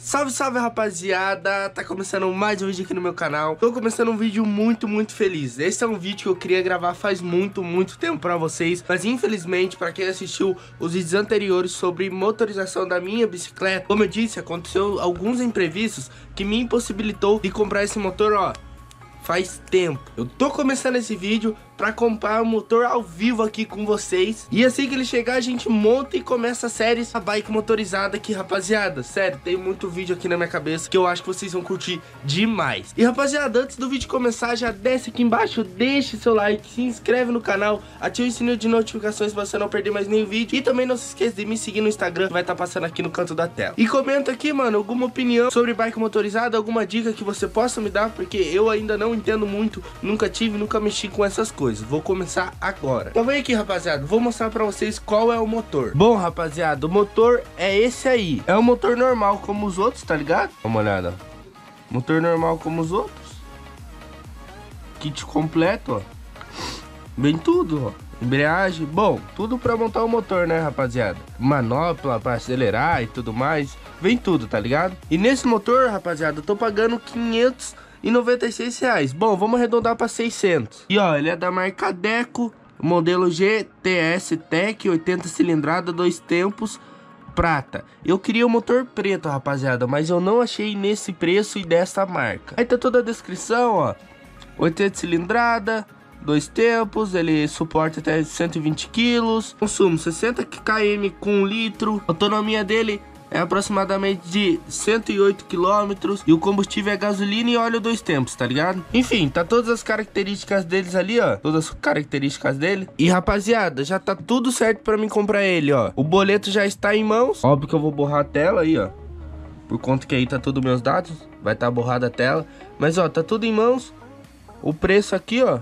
Salve, salve rapaziada, tá começando mais um vídeo aqui no meu canal. Tô começando um vídeo muito, muito feliz. Esse é um vídeo que eu queria gravar faz muito, muito tempo pra vocês. Mas infelizmente, pra quem assistiu os vídeos anteriores sobre motorização da minha bicicleta Como eu disse, aconteceu alguns imprevistos que me impossibilitou de comprar esse motor, ó Faz tempo Eu tô começando esse vídeo para comprar o motor ao vivo aqui com vocês. E assim que ele chegar, a gente monta e começa a série a bike motorizada aqui, rapaziada. Sério, tem muito vídeo aqui na minha cabeça que eu acho que vocês vão curtir demais. E rapaziada, antes do vídeo começar, já desce aqui embaixo, deixe seu like, se inscreve no canal, ative o sininho de notificações para você não perder mais nenhum vídeo. E também não se esqueça de me seguir no Instagram, que vai estar tá passando aqui no canto da tela. E comenta aqui, mano, alguma opinião sobre bike motorizada, alguma dica que você possa me dar, porque eu ainda não entendo muito, nunca tive, nunca mexi com essas coisas. Vou começar agora. Então vem aqui, rapaziada. Vou mostrar pra vocês qual é o motor. Bom, rapaziada, o motor é esse aí. É um motor normal como os outros, tá ligado? Dá uma olhada. Motor normal como os outros. Kit completo, ó. Vem tudo, ó. Embreagem, bom, tudo pra montar o motor, né, rapaziada? Manopla pra acelerar e tudo mais. Vem tudo, tá ligado? E nesse motor, rapaziada, eu tô pagando 500 e 96 reais. Bom, vamos arredondar para 600. E ó, ele é da marca Deco, modelo GTS Tech, 80 cilindrada, dois tempos, prata. Eu queria o motor preto, rapaziada, mas eu não achei nesse preço e dessa marca. Aí tá toda a descrição, ó. 80 cilindrada, dois tempos, ele suporta até 120 quilos, consumo 60 km com 1 litro, autonomia dele é aproximadamente de 108 km e o combustível é gasolina e óleo dois tempos, tá ligado? Enfim, tá todas as características deles ali, ó, todas as características dele. E rapaziada, já tá tudo certo para mim comprar ele, ó. O boleto já está em mãos. Óbvio que eu vou borrar a tela aí, ó. Por conta que aí tá tudo meus dados, vai estar tá borrada a tela. Mas ó, tá tudo em mãos. O preço aqui, ó,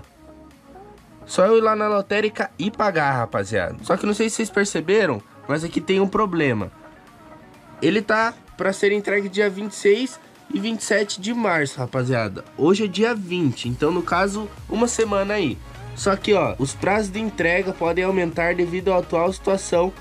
só eu ir lá na lotérica e pagar, rapaziada. Só que não sei se vocês perceberam, mas aqui tem um problema. Ele tá para ser entregue dia 26 e 27 de março, rapaziada. Hoje é dia 20, então no caso, uma semana aí. Só que, ó, os prazos de entrega podem aumentar devido à atual situação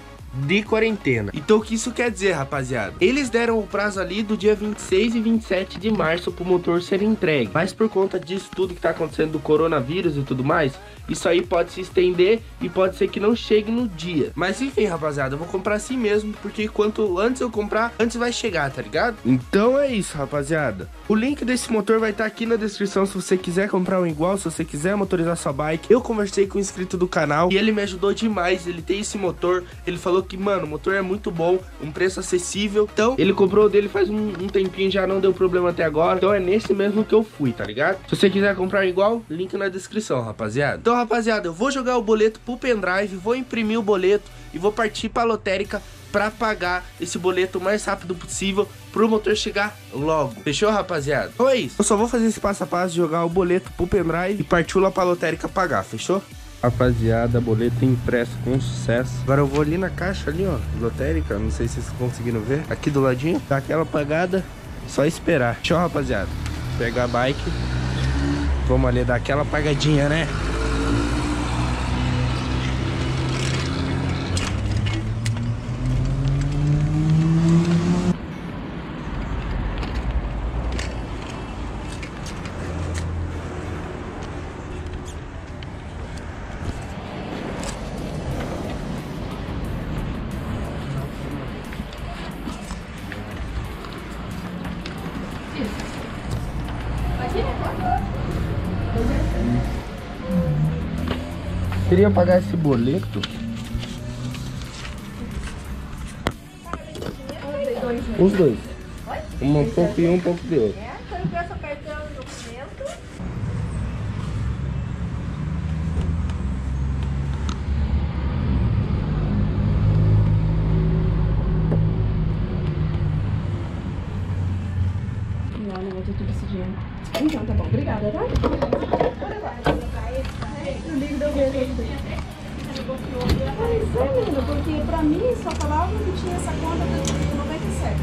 de quarentena. Então o que isso quer dizer, rapaziada? Eles deram o prazo ali do dia 26 e 27 de março pro motor ser entregue. Mas por conta disso tudo que tá acontecendo do coronavírus e tudo mais, isso aí pode se estender e pode ser que não chegue no dia. Mas enfim, rapaziada, eu vou comprar assim mesmo, porque quanto antes eu comprar, antes vai chegar, tá ligado? Então é isso, rapaziada. O link desse motor vai estar tá aqui na descrição se você quiser comprar um igual, se você quiser motorizar sua bike. Eu conversei com o inscrito do canal e ele me ajudou demais. Ele tem esse motor, ele falou que, mano, o motor é muito bom, um preço acessível. Então, ele comprou o dele faz um, um tempinho, já não deu problema até agora. Então é nesse mesmo que eu fui, tá ligado? Se você quiser comprar igual, link na descrição, rapaziada. Então, rapaziada, eu vou jogar o boleto pro pendrive, vou imprimir o boleto e vou partir pra lotérica para pagar esse boleto o mais rápido possível pro motor chegar logo. Fechou, rapaziada? Então é isso. Eu só vou fazer esse passo a passo, jogar o boleto pro pendrive e partiu lá pra lotérica pagar, fechou? Rapaziada, boleto impresso com sucesso. Agora eu vou ali na caixa ali, ó, lotérica, não sei se vocês conseguiram ver. Aqui do ladinho, dá aquela pagada, só esperar. Tchau, rapaziada. Pegar a bike. Vamos ali dar aquela pagadinha, né? Queria pagar esse boleto. Os dois. Um pouco e um pouco de outro. Não, não vou ter tudo esse dinheiro. Então, tá bom. Obrigada, tá? Por agora. Eu ligo deu ver porque pra mim só falava que tinha essa conta de 97.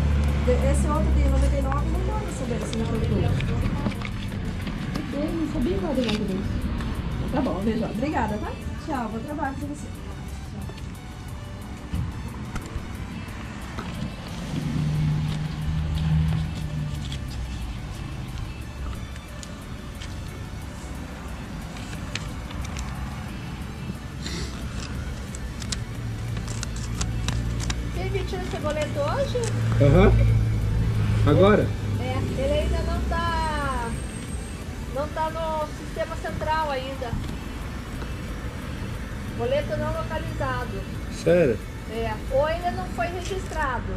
Esse outro de 99 não dava saber se não foi Eu não sabia qual era o disso. Tá bom, beijo. Obrigada, tá? Tchau, vou trabalhar com você. Aham. Agora? É, ele ainda não tá. Não tá no sistema central ainda. Boleto não localizado. Sério? É, ou ainda não foi registrado.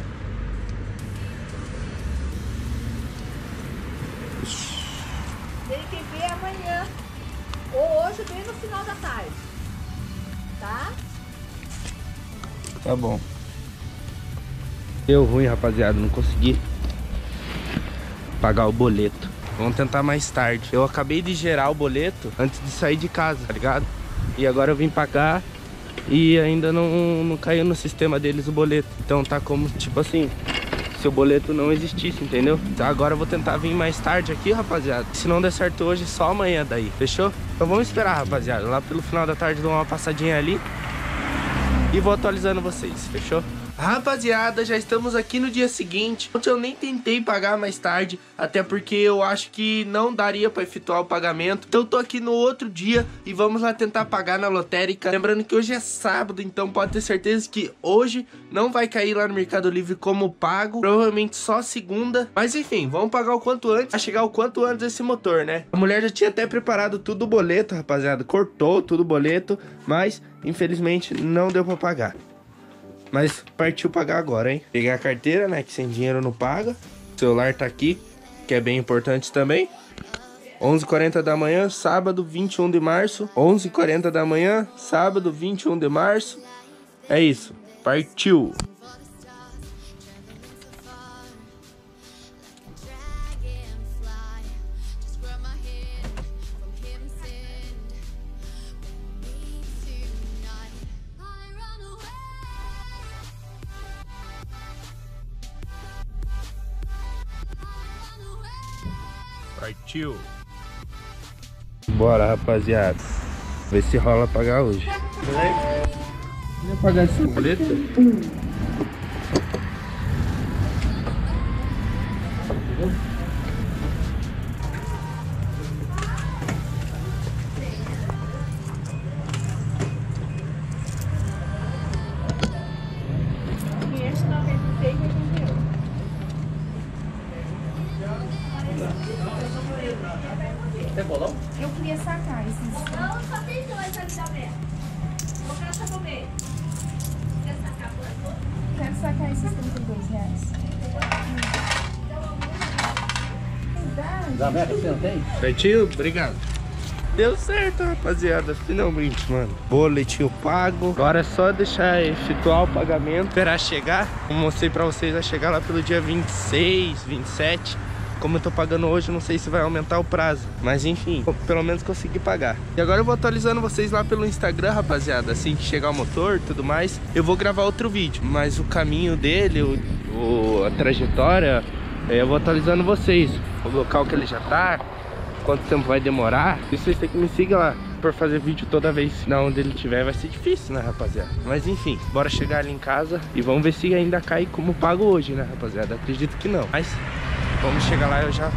Tem que ver amanhã. Ou hoje, bem no final da tarde. Tá? Tá bom. Deu ruim, rapaziada. Não consegui pagar o boleto. Vamos tentar mais tarde. Eu acabei de gerar o boleto antes de sair de casa, tá ligado? E agora eu vim pagar e ainda não, não caiu no sistema deles o boleto. Então tá como, tipo assim, se o boleto não existisse, entendeu? Então agora eu vou tentar vir mais tarde aqui, rapaziada. Se não der certo hoje, só amanhã daí, fechou? Então vamos esperar, rapaziada. Lá pelo final da tarde dou uma passadinha ali e vou atualizando vocês, fechou? Rapaziada, já estamos aqui no dia seguinte. Ontem eu nem tentei pagar mais tarde, até porque eu acho que não daria para efetuar o pagamento. Então eu tô aqui no outro dia e vamos lá tentar pagar na lotérica. Lembrando que hoje é sábado, então pode ter certeza que hoje não vai cair lá no Mercado Livre como pago. Provavelmente só segunda. Mas enfim, vamos pagar o quanto antes, a chegar o quanto antes esse motor, né? A mulher já tinha até preparado tudo o boleto, rapaziada. Cortou tudo o boleto, mas infelizmente não deu para pagar. Mas partiu pagar agora, hein? Peguei a carteira, né? Que sem dinheiro não paga. O celular tá aqui, que é bem importante também. 11h40 da manhã, sábado 21 de março. 11h40 da manhã, sábado 21 de março. É isso. Partiu. Partiu. Bora, rapaziada. Ver se rola pagar hoje. Vai pagar esse boleto? Tem bolão? Eu queria sacar esses. Não, só tem dois ali também. Vou caçar comer. Quer sacar quanto? Quero sacar esses 32 reais. Verdade. Zabeca, você não tem? Obrigado. Deu certo, rapaziada. Finalmente, mano. Boletinho pago. Agora é só deixar efetuar o pagamento. Esperar chegar. Como mostrei pra vocês, vai chegar lá pelo dia 26, 27. Como eu tô pagando hoje, não sei se vai aumentar o prazo. Mas enfim, pelo menos consegui pagar. E agora eu vou atualizando vocês lá pelo Instagram, rapaziada. Assim que chegar o motor tudo mais, eu vou gravar outro vídeo. Mas o caminho dele, o, o- a trajetória, é, eu vou atualizando vocês. O local que ele já tá, quanto tempo vai demorar. E vocês têm que me seguir lá. Por fazer vídeo toda vez na onde ele estiver vai ser difícil, né, rapaziada? Mas enfim, bora chegar ali em casa e vamos ver se ainda cai como pago hoje, né, rapaziada? Acredito que não. Mas vamos chegar lá e eu já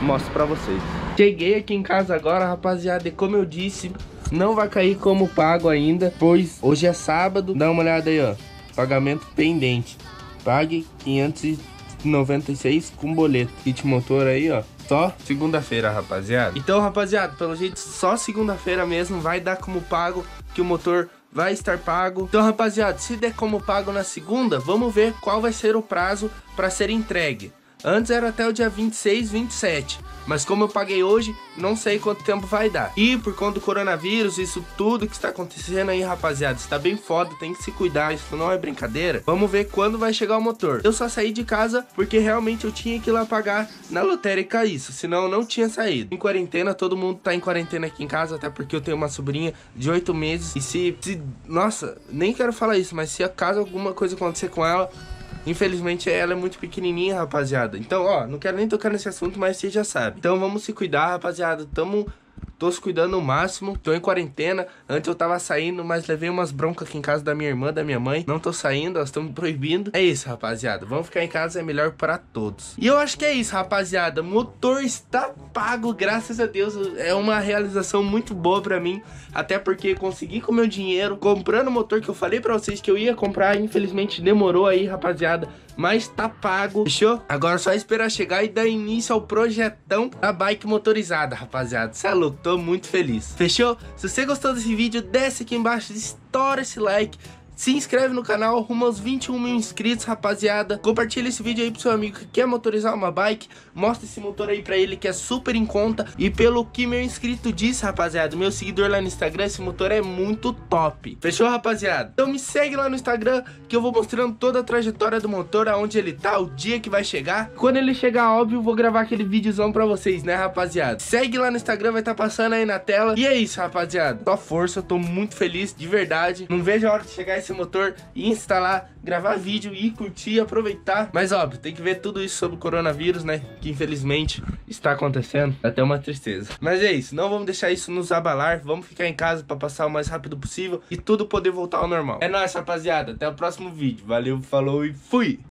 mostro pra vocês. Cheguei aqui em casa agora, rapaziada, e como eu disse, não vai cair como pago ainda, pois hoje é sábado. Dá uma olhada aí, ó. Pagamento pendente. Pague 596 com boleto. Kit motor aí, ó. Só segunda-feira, rapaziada. Então, rapaziada, pelo jeito, só segunda-feira mesmo vai dar como pago que o motor vai estar pago. Então, rapaziada, se der como pago na segunda, vamos ver qual vai ser o prazo para ser entregue. Antes era até o dia 26, 27. Mas como eu paguei hoje, não sei quanto tempo vai dar. E por conta do coronavírus, isso tudo que está acontecendo aí, rapaziada, está bem foda, tem que se cuidar, isso não é brincadeira. Vamos ver quando vai chegar o motor. Eu só saí de casa porque realmente eu tinha que ir lá pagar na lotérica isso, senão eu não tinha saído. Em quarentena, todo mundo tá em quarentena aqui em casa, até porque eu tenho uma sobrinha de 8 meses. E se, se nossa, nem quero falar isso, mas se acaso alguma coisa acontecer com ela, Infelizmente ela é muito pequenininha, rapaziada. Então, ó, não quero nem tocar nesse assunto, mas você já sabe. Então vamos se cuidar, rapaziada. Tamo tô se cuidando o máximo, tô em quarentena. Antes eu tava saindo, mas levei umas broncas aqui em casa da minha irmã, da minha mãe. Não tô saindo, elas estão me proibindo. É isso, rapaziada. Vamos ficar em casa, é melhor para todos. E eu acho que é isso, rapaziada. Motor está pago, graças a Deus. É uma realização muito boa para mim. Até porque consegui com meu dinheiro, comprando o motor que eu falei para vocês que eu ia comprar. Infelizmente demorou aí, rapaziada mas tá pago, fechou? Agora é só esperar chegar e dar início ao projetão da bike motorizada, rapaziada. Cê é louco, tô muito feliz. Fechou? Se você gostou desse vídeo, desce aqui embaixo, estoura esse like. Se inscreve no canal, rumo aos 21 mil inscritos, rapaziada. Compartilha esse vídeo aí pro seu amigo que quer motorizar uma bike. Mostra esse motor aí pra ele que é super em conta. E pelo que meu inscrito disse, rapaziada, meu seguidor lá no Instagram, esse motor é muito top. Fechou, rapaziada? Então me segue lá no Instagram que eu vou mostrando toda a trajetória do motor, aonde ele tá, o dia que vai chegar. Quando ele chegar, óbvio, vou gravar aquele videozão pra vocês, né, rapaziada? Segue lá no Instagram, vai estar tá passando aí na tela. E é isso, rapaziada. Só força, eu tô muito feliz, de verdade. Não vejo a hora de chegar esse motor e instalar, gravar vídeo e curtir, aproveitar. Mas óbvio, tem que ver tudo isso sobre o coronavírus, né? Que infelizmente está acontecendo. Até uma tristeza. Mas é isso, não vamos deixar isso nos abalar. Vamos ficar em casa para passar o mais rápido possível e tudo poder voltar ao normal. É nóis, rapaziada. Até o próximo vídeo. Valeu, falou e fui!